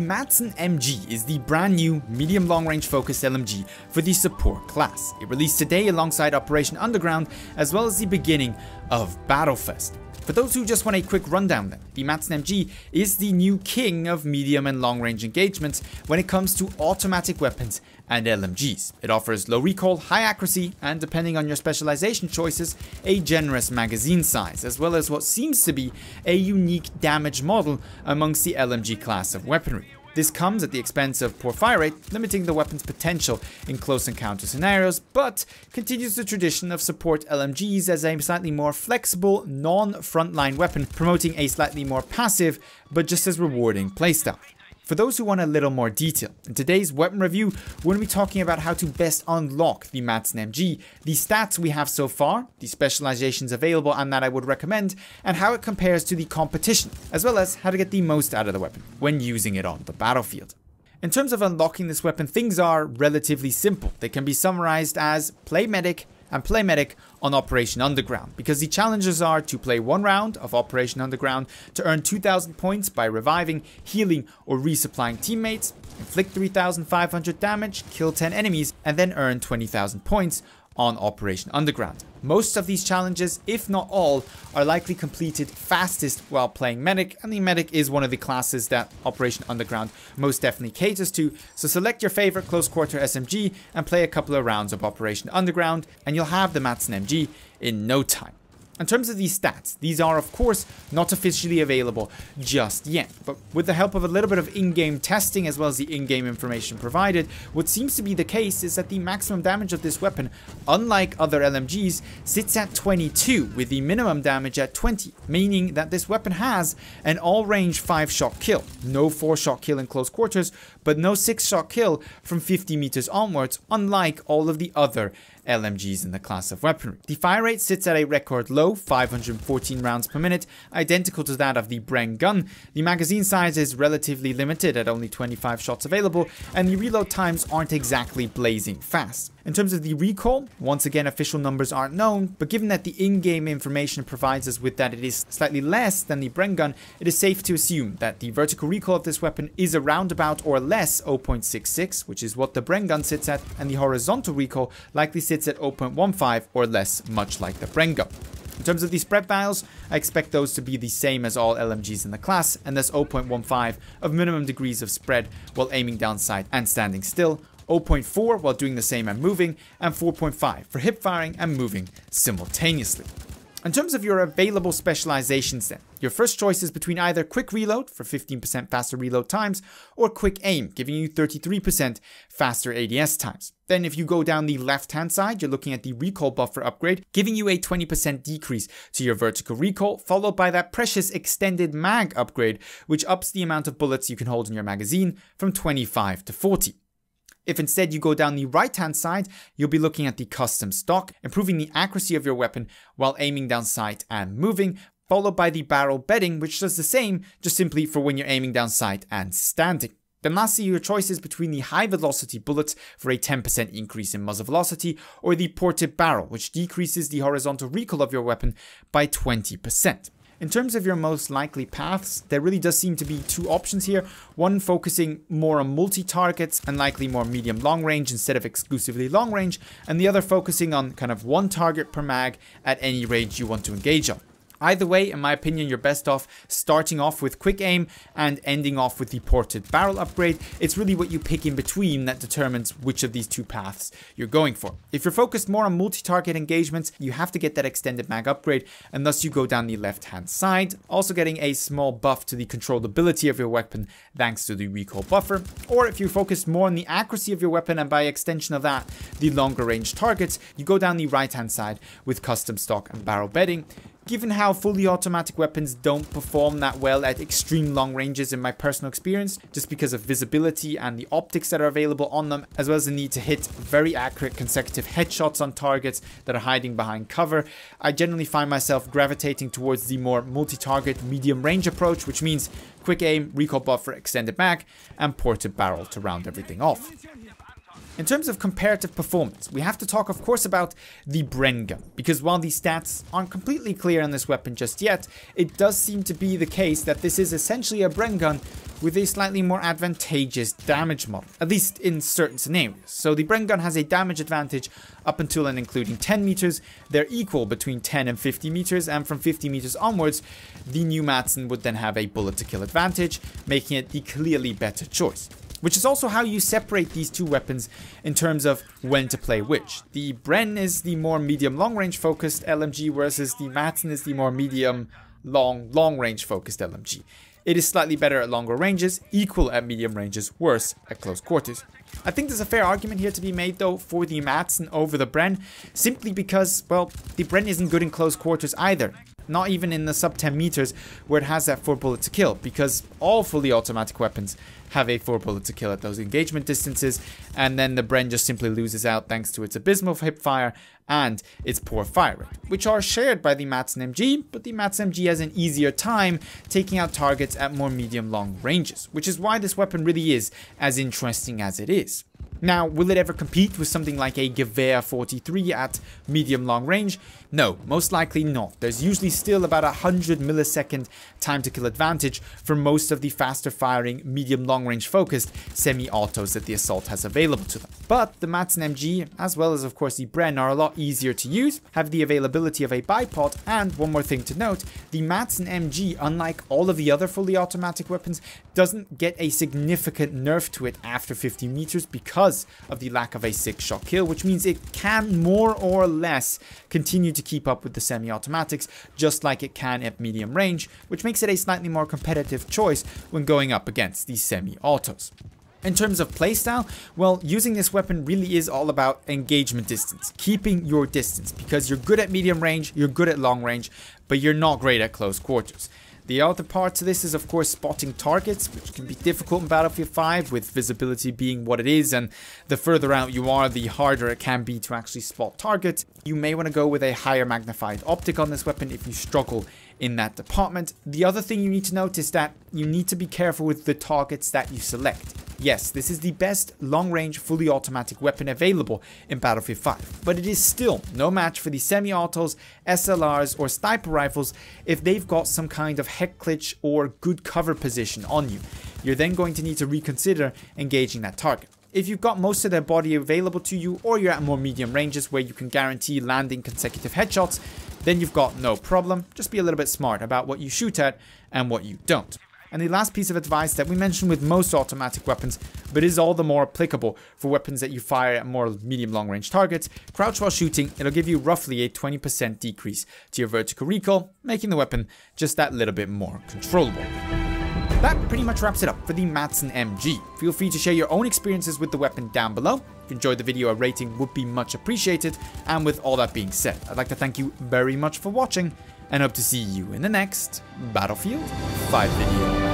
The Madsen MG is the brand new medium long range focused LMG for the support class. It released today alongside Operation Underground as well as the beginning of Battlefest. For those who just want a quick rundown then, the Madsen MG is the new king of medium and long range engagements when it comes to automatic weapons and LMGs. It offers low recoil, high accuracy, and depending on your specialization choices, a generous magazine size, as well as what seems to be a unique damage model amongst the LMG class of weaponry. This comes at the expense of poor fire rate, limiting the weapon's potential in close encounter scenarios, but continues the tradition of support LMGs as a slightly more flexible, non-frontline weapon, promoting a slightly more passive, but just as rewarding playstyle. For those who want a little more detail, in today's weapon review, we're going to be talking about how to best unlock the Madsen MG, the stats we have so far, the specializations available and that I would recommend, and how it compares to the competition, as well as how to get the most out of the weapon when using it on the battlefield. In terms of unlocking this weapon, things are relatively simple. They can be summarized as play medic, and play medic on Operation Underground, because the challenges are to play one round of Operation Underground to earn 2000 points by reviving, healing, or resupplying teammates, inflict 3500 damage, kill 10 enemies, and then earn 20,000 points on Operation Underground. Most of these challenges, if not all, are likely completed fastest while playing Medic, and the Medic is one of the classes that Operation Underground most definitely caters to, so select your favorite close quarter SMG and play a couple of rounds of Operation Underground, and you'll have the Madsen MG in no time. In terms of these stats, these are of course not officially available just yet, but with the help of a little bit of in-game testing as well as the in-game information provided, what seems to be the case is that the maximum damage of this weapon, unlike other LMGs, sits at 22 with the minimum damage at 20, meaning that this weapon has an all-range 5-shot kill, no 4-shot kill in close quarters, but no 6-shot kill from 50 meters onwards, unlike all of the other LMGs in the class of weaponry. The fire rate sits at a record low, 514 rounds per minute, identical to that of the Bren gun. The magazine size is relatively limited at only 25 shots available, and the reload times aren't exactly blazing fast. In terms of the recoil, once again official numbers aren't known, but given that the in-game information provides us with that it is slightly less than the Bren gun, it is safe to assume that the vertical recoil of this weapon is around about or less 0.66, which is what the Bren gun sits at, and the horizontal recoil likely sits at 0.15 or less, much like the Bren gun. In terms of the spread values, I expect those to be the same as all LMGs in the class, and thus 0.15 of minimum degrees of spread while aiming down sight and standing still, 0.4 while doing the same and moving, and 4.5 for hip firing and moving simultaneously. In terms of your available specializations then, your first choice is between either quick reload for 15% faster reload times or quick aim, giving you 33% faster ADS times. Then if you go down the left hand side, you're looking at the recoil buffer upgrade, giving you a 20% decrease to your vertical recoil, followed by that precious extended mag upgrade, which ups the amount of bullets you can hold in your magazine from 25 to 40. If instead you go down the right hand side, you'll be looking at the custom stock, improving the accuracy of your weapon while aiming down sight and moving, followed by the barrel bedding, which does the same, just simply for when you're aiming down sight and standing. Then lastly, your choice is between the high velocity bullets for a 10% increase in muzzle velocity, or the ported barrel, which decreases the horizontal recoil of your weapon by 20%. In terms of your most likely paths, there really does seem to be two options here. One focusing more on multi-targets and likely more medium-long range instead of exclusively long range, and the other focusing on kind of one target per mag at any range you want to engage on. Either way, in my opinion, you're best off starting off with quick aim and ending off with the ported barrel upgrade. It's really what you pick in between that determines which of these two paths you're going for. If you're focused more on multi-target engagements, you have to get that extended mag upgrade and thus you go down the left hand side, also getting a small buff to the controllability of your weapon thanks to the recoil buffer. Or if you're focused more on the accuracy of your weapon and by extension of that, the longer range targets, you go down the right hand side with custom stock and barrel bedding. Given how fully automatic weapons don't perform that well at extreme long ranges in my personal experience, just because of visibility and the optics that are available on them, as well as the need to hit very accurate consecutive headshots on targets that are hiding behind cover, I generally find myself gravitating towards the more multi-target medium range approach, which means quick aim, recoil buffer, extended mag, and ported barrel to round everything off. In terms of comparative performance, we have to talk of course about the Bren gun, because while the stats aren't completely clear on this weapon just yet, it does seem to be the case that this is essentially a Bren gun with a slightly more advantageous damage model, at least in certain scenarios. So the Bren gun has a damage advantage up until and including 10 meters, they're equal between 10 and 50 meters, and from 50 meters onwards, the new Madsen would then have a bullet to kill advantage, making it the clearly better choice which is also how you separate these two weapons in terms of when to play which. The Bren is the more medium long range focused LMG, whereas the Madsen is the more medium long long range focused LMG. It is slightly better at longer ranges, equal at medium ranges, worse at close quarters. I think there's a fair argument here to be made though for the Madsen over the Bren, simply because, well, the Bren isn't good in close quarters either not even in the sub 10 meters where it has that 4 bullet to kill, because all fully automatic weapons have a 4 bullet to kill at those engagement distances, and then the Bren just simply loses out thanks to its abysmal hip fire and its poor fire rate, which are shared by the Madsen MG, but the Madsen MG has an easier time taking out targets at more medium long ranges, which is why this weapon really is as interesting as it is. Now, will it ever compete with something like a Gewehr 43 at medium long range? No, most likely not. There's usually still about a 100 millisecond time to kill advantage for most of the faster firing medium long range focused semi-autos that the Assault has available to them. But the Madsen MG, as well as of course the Bren, are a lot easier to use, have the availability of a bipod, and one more thing to note, the Madsen MG, unlike all of the other fully automatic weapons, doesn't get a significant nerf to it after 50 meters because of the lack of a 6 shot kill, which means it can more or less continue to keep up with the semi-automatics, just like it can at medium range, which makes it a slightly more competitive choice when going up against these semi-autos. In terms of playstyle, well, using this weapon really is all about engagement distance, keeping your distance, because you're good at medium range, you're good at long range, but you're not great at close quarters. The other part to this is of course spotting targets, which can be difficult in Battlefield 5 with visibility being what it is and the further out you are the harder it can be to actually spot targets. You may want to go with a higher magnified optic on this weapon if you struggle in that department. The other thing you need to note is that you need to be careful with the targets that you select. Yes, this is the best long-range fully automatic weapon available in Battlefield 5, but it is still no match for the semi-autos, SLRs or sniper rifles if they've got some kind of head glitch or good cover position on you. You're then going to need to reconsider engaging that target. If you've got most of their body available to you or you're at more medium ranges where you can guarantee landing consecutive headshots, then you've got no problem. Just be a little bit smart about what you shoot at and what you don't. And the last piece of advice that we mentioned with most automatic weapons, but is all the more applicable for weapons that you fire at more medium long range targets, crouch while shooting, it'll give you roughly a 20% decrease to your vertical recoil, making the weapon just that little bit more controllable. That pretty much wraps it up for the Madsen MG. Feel free to share your own experiences with the weapon down below. If you enjoyed the video, a rating would be much appreciated. And with all that being said, I'd like to thank you very much for watching and hope to see you in the next Battlefield 5 video.